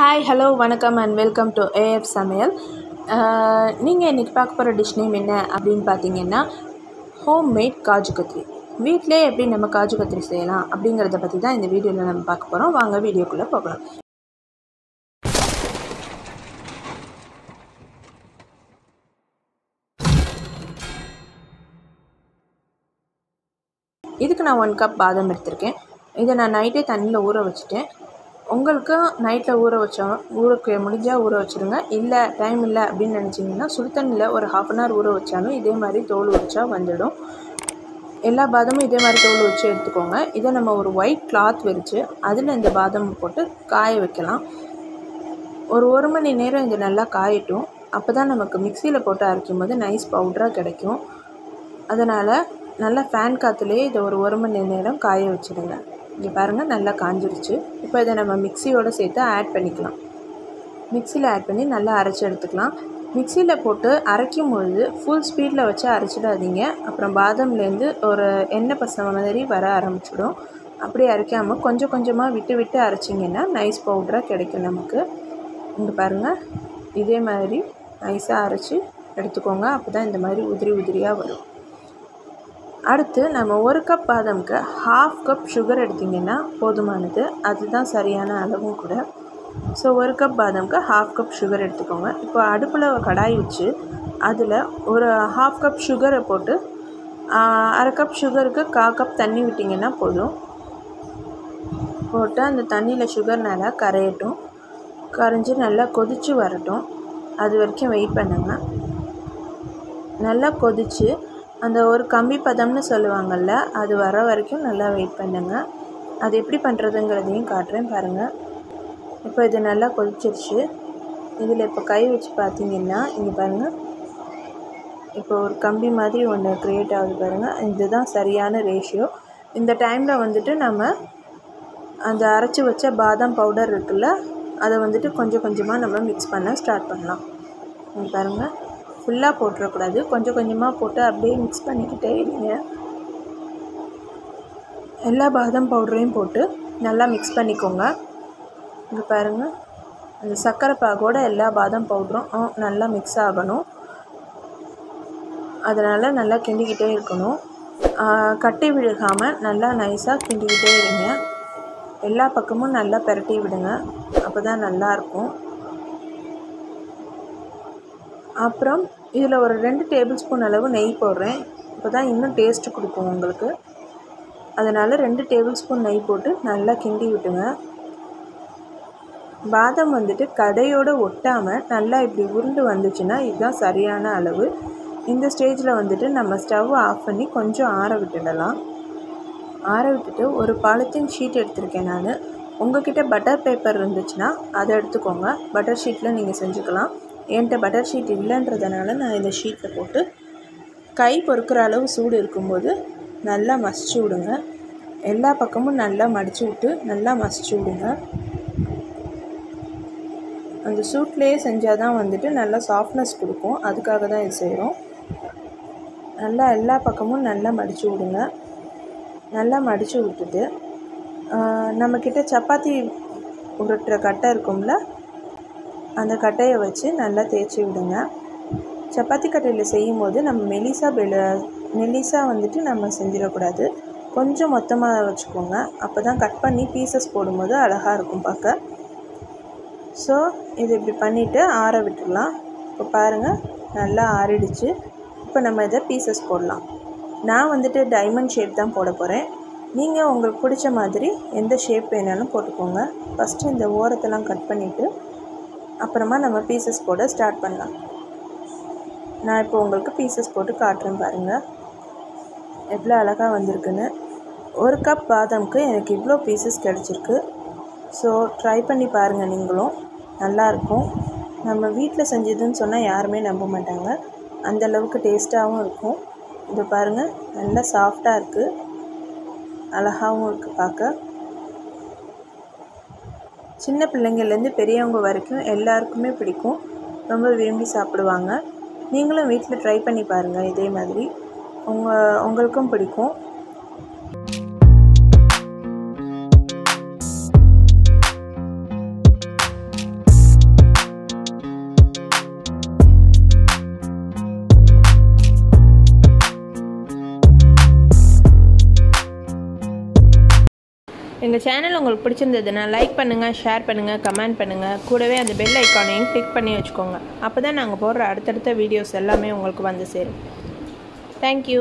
Hi hello வணக்கம் and welcome to AF சமையல். நீங்கள் இன்றைக்கி பார்க்க போகிற டிஷ் நேம் என்ன அப்படின்னு பார்த்தீங்கன்னா ஹோம் மேட் காஜு கத்ரி வீட்டிலே எப்படி நம்ம காஜு கத்ரி செய்யலாம் அப்படிங்கிறத பற்றி தான் இந்த வீடியோவில் நம்ம பார்க்க போகிறோம் வாங்க வீடியோக்குள்ளே போகலாம். இதுக்கு நான் ஒன் கப் பாதாம் எடுத்திருக்கேன். இதை நான் நைட்டே தண்ணியில் ஊற வச்சுட்டேன். உங்களுக்கு நைட்டில் ஊற வச்சோம் ஊற முடிஞ்சால் ஊற வச்சுருங்க. இல்லை டைம் இல்லை அப்படின்னு நினச்சிங்கன்னா சுடு தண்ணியில் ஒரு ஹாஃப் அன் ஹவர் ஊற வச்சாலும் இதே மாதிரி தோல் வச்சா வந்துடும். எல்லா பாதமும் இதே மாதிரி தோல் வச்சு எடுத்துக்கோங்க. இதை நம்ம ஒரு ஒயிட் கிளாத் விரித்து அதில் இந்த பாதம் போட்டு காய வைக்கலாம். ஒரு ஒரு மணி நேரம் இது நல்லா காயட்டும். அப்போ தான் நமக்கு மிக்சியில் போட்டு அரைக்கும் போது நைஸ் பவுடராக கிடைக்கும். அதனால் நல்லா ஃபேன் காற்றுலேயே இதை ஒரு ஒரு மணி நேரம் காய வச்சுடுங்க இங்கே பாருங்கள் நல்லா காஞ்சிருச்சு. இப்போ இதை நம்ம மிக்சியோடு சேர்த்து ஆட் பண்ணிக்கலாம். மிக்சியில் ஆட் பண்ணி நல்லா அரைச்சி எடுத்துக்கலாம். மிக்சியில் போட்டு அரைக்கும் பொழுது ஃபுல் ஸ்பீடில் வச்சு அரைச்சிடாதீங்க. அப்புறம் பாதாம்லேருந்து ஒரு எண்ணெய் பசங்க மாதிரி வர ஆரம்பிச்சிடும். அப்படி அரைக்காமல் கொஞ்சம் கொஞ்சமாக விட்டு விட்டு அரைச்சிங்கன்னா நைஸ் பவுடராக கிடைக்கும் நமக்கு. இங்கே பாருங்கள் இதே மாதிரி நைஸாக அரைச்சி எடுத்துக்கோங்க. அப்போ தான் இந்த மாதிரி உதிரி உதிரியாக வரும். அடுத்து நம்ம ஒரு கப் பாதாமுக்கு ஹாஃப் கப் சுகர் எடுத்திங்கன்னா போதுமானது. அதுதான் சரியான அளவும் கூட. ஸோ ஒரு கப் பாதாமுக்கு ஹாஃப் கப் சுகர் எடுத்துக்கோங்க. இப்போ அடுப்பில் கடாய் வச்சு அதில் ஒரு ஹாஃப் கப் சுகரை போட்டு அரை கப் சுகருக்கு கா கப் தண்ணி விட்டிங்கன்னா போதும். போட்டு அந்த தண்ணியில் சுகர் நல்லா கரையட்டும். கரைஞ்சி நல்லா கொதித்து வரட்டும். அது வரைக்கும் வெயிட் பண்ணுங்க. நல்லா கொதித்து அந்த ஒரு கம்பி பதம்னு சொல்லுவாங்கள்ல அது வர வரைக்கும் நல்லா வெயிட் பண்ணுங்கள் அது எப்படி பண்ணுறதுங்கிறதையும் காட்டுறேன் பாருங்கள் இப்போ இது நல்லா கொதிச்சிருச்சு. இதில் இப்போ கை வச்சு பார்த்தீங்கன்னா இங்கே பாருங்கள் இப்போ ஒரு கம்பி மாதிரி ஒன்று க்ரியேட் ஆகுது பாருங்கள் இதுதான் சரியான ரேஷியோ இந்த டைமில் வந்துட்டு நம்ம அந்த அரைச்சி வச்ச பாதாம் பவுடர் இருக்குல்ல அதை வந்துட்டு கொஞ்சம் கொஞ்சமாக நம்ம மிக்ஸ் பண்ண ஸ்டார்ட் பண்ணலாம். பாருங்கள் ஃபுல்லாக போட்டுறக்கூடாது. கொஞ்சம் கொஞ்சமாக போட்டு அப்படியே மிக்ஸ் பண்ணிக்கிட்டே இருங்க. எல்லா பாதாம் பவுடரையும் போட்டு நல்லா மிக்ஸ் பண்ணிக்கோங்க. இங்கே பாருங்கள் அந்த சர்க்கரை பாகோட எல்லா பாதாம் பவுடரும் நல்லா மிக்ஸ் ஆகணும். அதனால் நல்லா கிண்டிக்கிட்டே இருக்கணும். கட்டி விழுகாமல் நல்லா நைஸாக கிண்டிக்கிட்டே இருங்க. எல்லா பக்கமும் நல்லா பெரட்டி விடுங்க. அப்போ தான் நல்லாயிருக்கும் அப்புறம் இதில் ஒரு ரெண்டு டேபிள் ஸ்பூன் அளவு நெய் போடுறேன். இப்போ தான் இன்னும் டேஸ்ட்டு கொடுக்கும் உங்களுக்கு. அதனால் ரெண்டு டேபிள் ஸ்பூன் நெய் போட்டு நல்லா கிண்டி விட்டுங்க. பாதம் வந்துட்டு கடையோடு ஒட்டாமல் நல்லா இப்படி உருண்டு வந்துச்சுன்னா இதுதான் சரியான அளவு. இந்த ஸ்டேஜில் வந்துட்டு நம்ம ஸ்டவ் ஆஃப் பண்ணி கொஞ்சம் ஆற விட்டுடலாம். ஆற விட்டுட்டு ஒரு பாலித்தீன் ஷீட் எடுத்திருக்கேன் நான். உங்கள்கிட்ட பட்டர் பேப்பர் இருந்துச்சுன்னா அதை எடுத்துக்கோங்க. பட்டர் ஷீட்டில் நீங்கள் செஞ்சுக்கலாம். என்கிட்ட பட்டர் ஷீட் இல்லைன்றதுனால நான் இந்த ஷீட்டில் போட்டு கை பொறுக்கிற அளவு சூடு இருக்கும்போது நல்லா மசிச்சு விடுங்க. எல்லா பக்கமும் நல்லா மடித்து விட்டு நல்லா மசிச்சு விடுங்க. அந்த சூட்லேயே செஞ்சால் தான் வந்துட்டு நல்லா சாஃப்ட்னஸ் கொடுக்கும். அதுக்காக தான் இது செய்கிறோம் நல்லா எல்லா பக்கமும் நல்லா மடித்து விடுங்க. நல்லா மடித்து விட்டுட்டு நம்மக்கிட்ட சப்பாத்தி உருட்டுற கட்டை இருக்கும்ல அந்த கட்டையை வச்சு நல்லா தேய்ச்சி விடுங்க. சப்பாத்தி கட்டையில் செய்யும் போது நம்ம மெலிசா பெல மெலிசா வந்துட்டு நம்ம செஞ்சிடக்கூடாது. கொஞ்சம் மொத்தமாக வச்சுக்கோங்க. அப்போ தான் கட் பண்ணி பீசஸ் போடும்போது அழகாக இருக்கும் பார்க்க. ஸோ இது இப்படி பண்ணிவிட்டு ஆற விட்டுடலாம். இப்போ பாருங்கள் நல்லா ஆறிடுச்சு. இப்போ நம்ம இதை பீசஸ் போடலாம். நான் வந்துட்டு டைமண்ட் ஷேப் தான் போட போகிறேன் நீங்கள் உங்களுக்கு பிடிச்ச மாதிரி எந்த ஷேப் வேணாலும் போட்டுக்கோங்க. ஃபஸ்ட்டு இந்த ஓரத்தெல்லாம் கட் பண்ணிவிட்டு அப்புறமா நம்ம பீசஸ் போட ஸ்டார்ட் பண்ணலாம். நான் இப்போ உங்களுக்கு பீசஸ் போட்டு காட்டுறேன் பாருங்கள் எவ்வளோ அழகாக வந்திருக்குன்னு. ஒரு கப் பாதாமுக்கு எனக்கு இவ்வளோ பீசஸ் கிடச்சிருக்கு. ஸோ ட்ரை பண்ணி பாருங்கள் நீங்களும். நல்லாயிருக்கும் நம்ம வீட்டில் செஞ்சதுன்னு சொன்னால் யாருமே நம்ப மாட்டாங்க. அந்த அளவுக்கு டேஸ்ட்டாகவும் இருக்கும். இதை பாருங்கள் நல்லா சாஃப்டாக இருக்குது அழகாகவும் இருக்குது பார்க்க. சின்ன பிள்ளைங்கள்லேருந்து பெரியவங்க வரைக்கும் எல்லாருக்குமே பிடிக்கும். ரொம்ப விரும்பி சாப்பிடுவாங்க. நீங்களும் வீட்டில் ட்ரை பண்ணி பாருங்கள் இதே மாதிரி. உங்கள் உங்களுக்கும் பிடிக்கும். எங்கள் சேனல் உங்களுக்கு பிடிச்சிருந்ததுன்னா லைக் பண்ணுங்கள் ஷேர் பண்ணுங்கள் கமெண்ட் பண்ணுங்கள் கூடவே அந்த பெல் ஐக்கானையும் கிளிக் பண்ணி வச்சுக்கோங்க. அப்போ தான் நாங்கள் போடுற அடுத்தடுத்த வீடியோஸ் எல்லாமே உங்களுக்கு வந்து சேரும். தேங்க்யூ